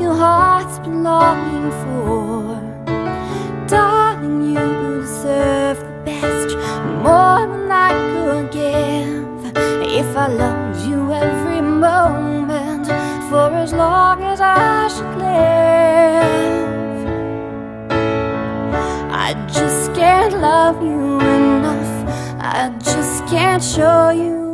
Your heart's been longing for. Darling, you deserve the best, more than I could give. If I loved you every moment, for as long as I should live, I just can't love you enough. I just can't show you